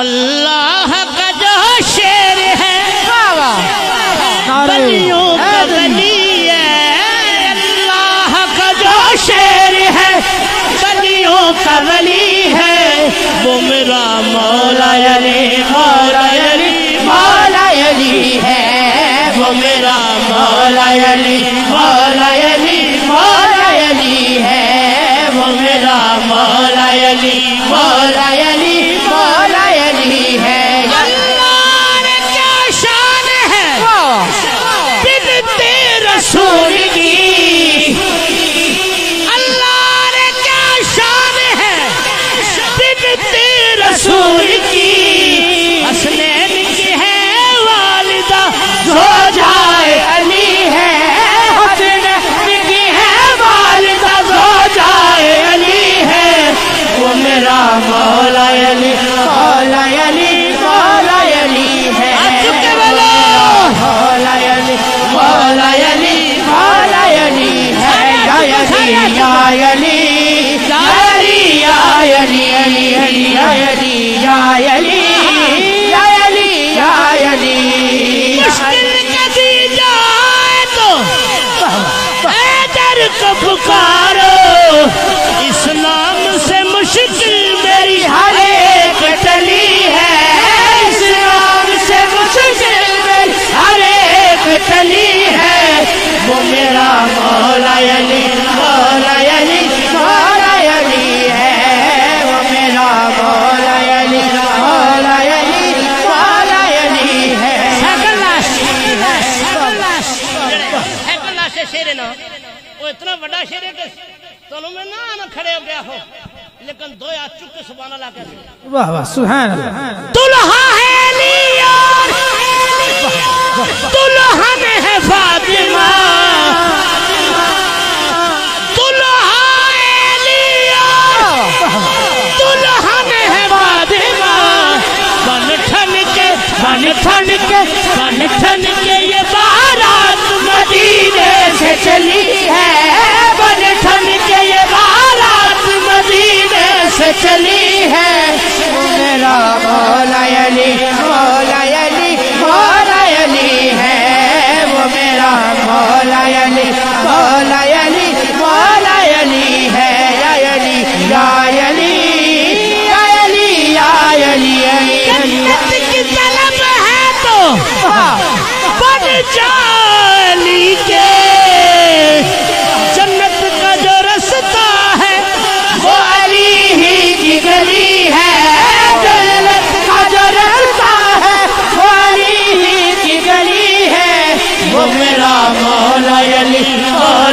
اللہ کا جو شیر ہے بلیوں کا ولی ہے۔ اللہ کا جو شیر ہے بلیوں کا ولی ہے۔ وہ میرا مولا علی مولا علی مولا علی ہے۔ وہ میرا مولا علی مولا علی مولا علی ہے۔ وہ میرا مولا علی مولا علی مولا رسول کی حسنین کی ہے والدہ زو جائے علی ہے۔ حسنین کی ہے والدہ زو جائے علی ہے۔ وہ میرا مولا علی مولا علی مولا علی ہے۔ مولا علی مولا علی مولا علی ہے۔ یا علی یا علی۔ بڑا میں نہ آنا کھڑے ہو گیا ہو۔ لیکن دو یا چکے سبحان اللہ کہتے واہ واہ سبحان اللہ۔ دلہا ہے لیار دلہن ہے فاطمہ۔ دلہا ہے لیار دلہن ہے فاطمہ۔ بن ٹھن کے بن ٹھن کے بن ٹھن کے یہ بارات مدینے سے چلی ہے۔ جالی کے۔ جنت کا جو رستہ ہے، وہ علی ہی کی گلی ہے۔ جنت کا جو رستہ ہے، وہ علی ہی کی گلی ہے۔ وہ میرا مولا علی مولا